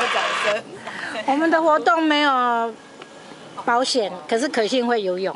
掌声！我们的活动没有保险，可是可信会游泳。